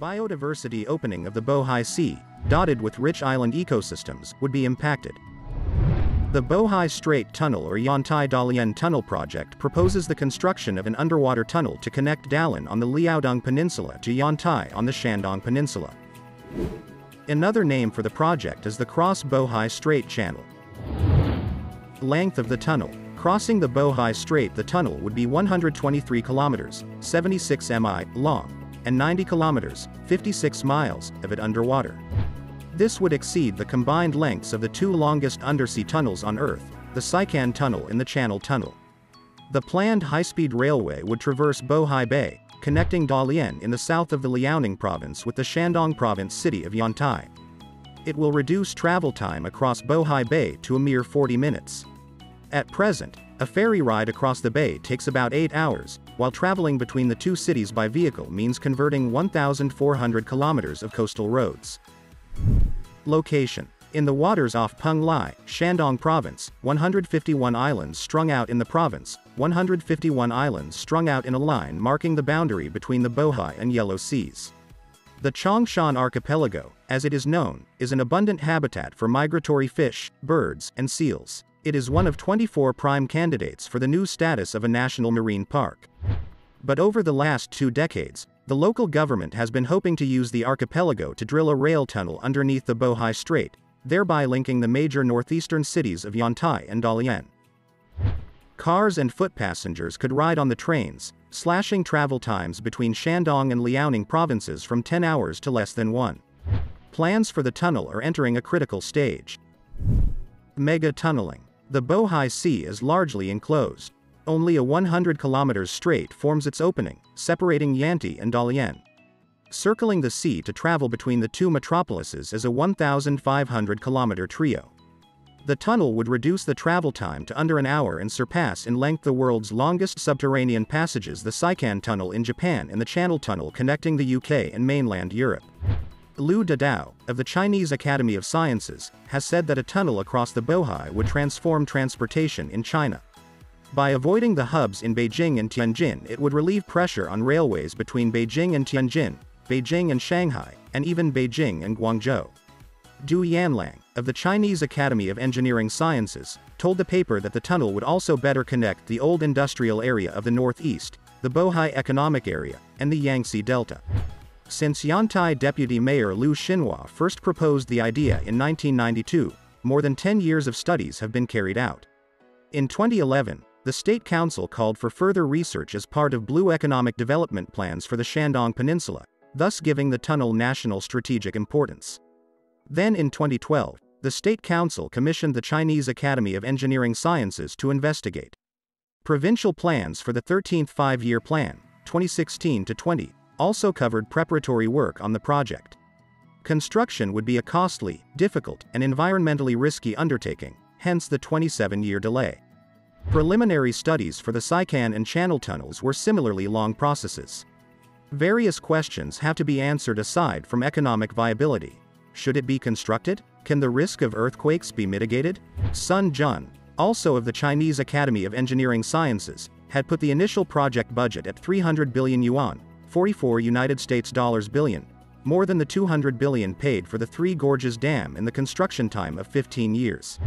biodiversity opening of the Bohai Sea, dotted with rich island ecosystems, would be impacted. The Bohai Strait Tunnel or Yantai Dalian Tunnel project proposes the construction of an underwater tunnel to connect Dalian on the Liaodong Peninsula to Yantai on the Shandong Peninsula. Another name for the project is the Cross Bohai Strait Channel. Length of the tunnel. Crossing the Bohai Strait the tunnel would be 123 kilometers, 76 mi, long, and 90 kilometers, 56 miles, of it underwater. This would exceed the combined lengths of the two longest undersea tunnels on Earth, the Seikan Tunnel and the Channel Tunnel. The planned high-speed railway would traverse Bohai Bay, connecting Dalian in the south of the Liaoning province with the Shandong province city of Yantai. It will reduce travel time across Bohai Bay to a mere 40 minutes. At present, a ferry ride across the bay takes about 8 hours, while traveling between the two cities by vehicle means converting 1,400 kilometers of coastal roads. Location. In the waters off Penglai, Shandong Province, 151 islands strung out in the province, 151 islands strung out in a line marking the boundary between the Bohai and Yellow Seas. The Changshan Archipelago, as it is known, is an abundant habitat for migratory fish, birds, and seals. It is one of 24 prime candidates for the new status of a national marine park. But over the last two decades, the local government has been hoping to use the archipelago to drill a rail tunnel underneath the Bohai Strait, thereby linking the major northeastern cities of Yantai and Dalian. Cars and foot passengers could ride on the trains, slashing travel times between Shandong and Liaoning provinces from 10 hours to less than 1. Plans for the tunnel are entering a critical stage. Mega tunneling. The Bohai Sea is largely enclosed. Only a 100 kilometers strait forms its opening, separating Yantai and Dalian. Circling the sea to travel between the two metropolises is a 1,500 kilometer trio. The tunnel would reduce the travel time to under an hour and surpass in length the world's longest subterranean passages the Seikan Tunnel in Japan and the Channel Tunnel connecting the UK and mainland Europe. Lu Dadao, of the Chinese Academy of Sciences, has said that a tunnel across the Bohai would transform transportation in China. By avoiding the hubs in Beijing and Tianjin it would relieve pressure on railways between Beijing and Tianjin, Beijing and Shanghai, and even Beijing and Guangzhou. Du Yanliang, of the Chinese Academy of Engineering Sciences, told the paper that the tunnel would also better connect the old industrial area of the northeast, the Bohai Economic Area, and the Yangtze Delta. Since Yantai Deputy Mayor Liu Xinhua first proposed the idea in 1992, more than 10 years of studies have been carried out. In 2011, the State Council called for further research as part of Blue Economic Development plans for the Shandong Peninsula, thus giving the tunnel national strategic importance. Then in 2012, the State Council commissioned the Chinese Academy of Engineering Sciences to investigate provincial plans for the 13th Five-Year Plan, 2016 to 20, also covered preparatory work on the project. Construction would be a costly, difficult, and environmentally risky undertaking, hence the 27-year delay. Preliminary studies for the Seikan and Channel tunnels were similarly long processes. Various questions have to be answered aside from economic viability. Should it be constructed? Can the risk of earthquakes be mitigated? Sun Jun, also of the Chinese Academy of Engineering Sciences, had put the initial project budget at 300 billion yuan, 44 United States dollars billion, more than the 200 billion paid for the Three Gorges Dam in the construction time of 15 years.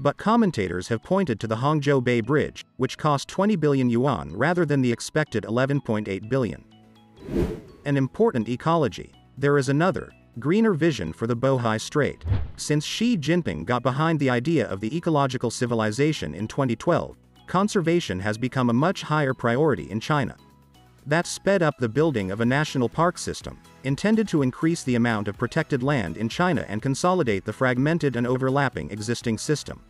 But commentators have pointed to the Hangzhou Bay Bridge, which cost 20 billion yuan rather than the expected 11.8 billion. An important ecology. There is another, greener vision for the Bohai Strait. Since Xi Jinping got behind the idea of the ecological civilization in 2012, conservation has become a much higher priority in China. That sped up the building of a national park system, intended to increase the amount of protected land in China and consolidate the fragmented and overlapping existing system.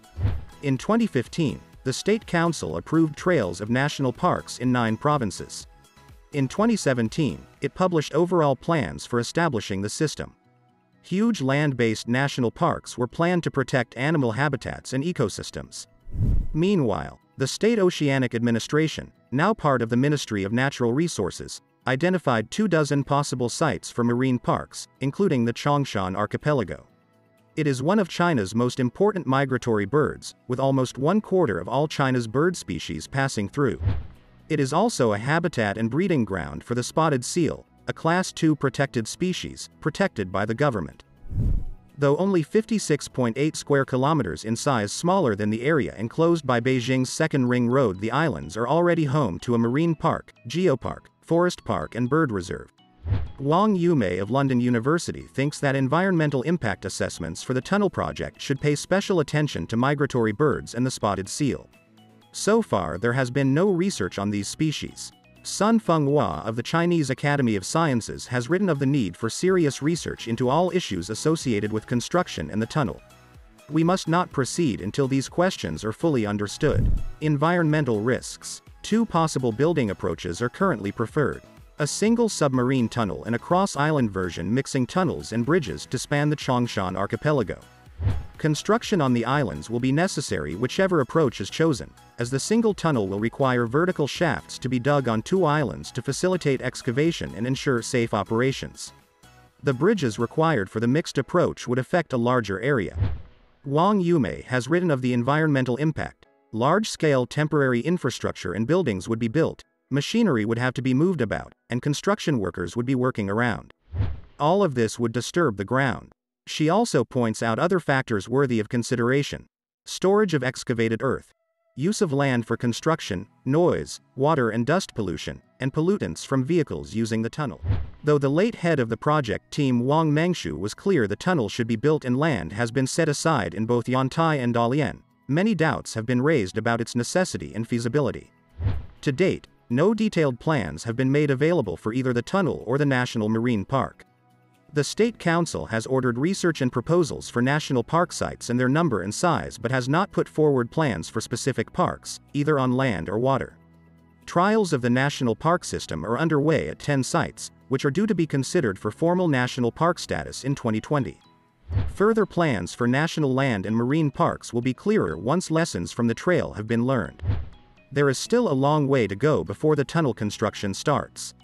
In 2015, the State Council approved trails of national parks in nine provinces. In 2017, it published overall plans for establishing the system. Huge land-based national parks were planned to protect animal habitats and ecosystems. Meanwhile, the State Oceanic Administration, now part of the Ministry of Natural Resources, identified two dozen possible sites for marine parks, including the Changshan Archipelago. It is one of China's most important migratory birds, with almost one quarter of all China's bird species passing through. It is also a habitat and breeding ground for the spotted seal, a Class II protected species, protected by the government. Though only 56.8 square kilometers in size smaller than the area enclosed by Beijing's Second Ring Road, the islands are already home to a marine park, geopark, forest park, and bird reserve. Wang Yume of London University thinks that environmental impact assessments for the tunnel project should pay special attention to migratory birds and the spotted seal. So far, there has been no research on these species. Sun Fenghua of the Chinese Academy of Sciences has written of the need for serious research into all issues associated with construction and the tunnel. We must not proceed until these questions are fully understood. Environmental risks. Two possible building approaches are currently preferred. A single submarine tunnel and a cross-island version mixing tunnels and bridges to span the Changshan archipelago. Construction on the islands will be necessary whichever approach is chosen, as the single tunnel will require vertical shafts to be dug on two islands to facilitate excavation and ensure safe operations. The bridges required for the mixed approach would affect a larger area. Wang Yume has written of the environmental impact. Large-scale temporary infrastructure and buildings would be built, machinery would have to be moved about, and construction workers would be working around. All of this would disturb the ground. She also points out other factors worthy of consideration. Storage of excavated earth, use of land for construction, noise, water and dust pollution, and pollutants from vehicles using the tunnel. Though the late head of the project team Wang Mengshu was clear the tunnel should be built and land has been set aside in both Yantai and Dalian, many doubts have been raised about its necessity and feasibility. To date, no detailed plans have been made available for either the tunnel or the National Marine Park. The State Council has ordered research and proposals for national park sites and their number and size but has not put forward plans for specific parks, either on land or water. Trials of the national park system are underway at 10 sites, which are due to be considered for formal national park status in 2020. Further plans for national land and marine parks will be clearer once lessons from the trail have been learned. There is still a long way to go before the tunnel construction starts.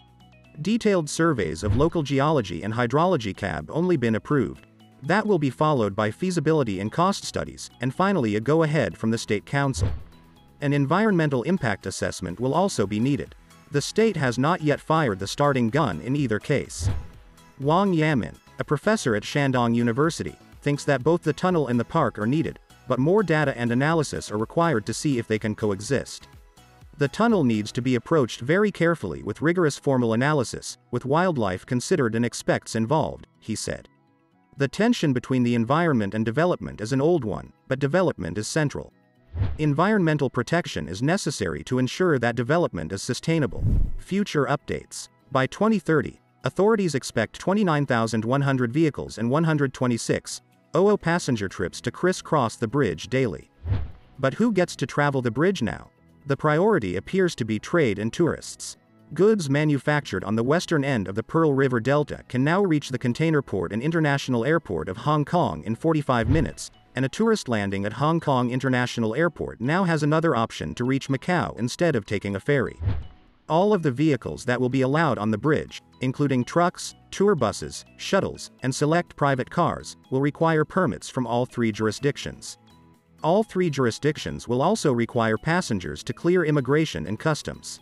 Detailed surveys of local geology and hydrology have only been approved. That will be followed by feasibility and cost studies, and finally a go-ahead from the State Council. An environmental impact assessment will also be needed. The state has not yet fired the starting gun in either case. Wang Yamin, a professor at Shandong University, thinks that both the tunnel and the park are needed, but more data and analysis are required to see if they can coexist. The tunnel needs to be approached very carefully with rigorous formal analysis, with wildlife considered and expects involved, he said. The tension between the environment and development is an old one, but development is central. Environmental protection is necessary to ensure that development is sustainable. Future updates. By 2030, authorities expect 29,100 vehicles and 126 OO passenger trips to crisscross the bridge daily. But who gets to travel the bridge now? The priority appears to be trade and tourists. Goods manufactured on the western end of the Pearl River Delta can now reach the container port and international airport of Hong Kong in 45 minutes, and a tourist landing at Hong Kong International Airport now has another option to reach Macau instead of taking a ferry. All of the vehicles that will be allowed on the bridge, including trucks, tour buses, shuttles, and select private cars, will require permits from all three jurisdictions. All three jurisdictions will also require passengers to clear immigration and customs.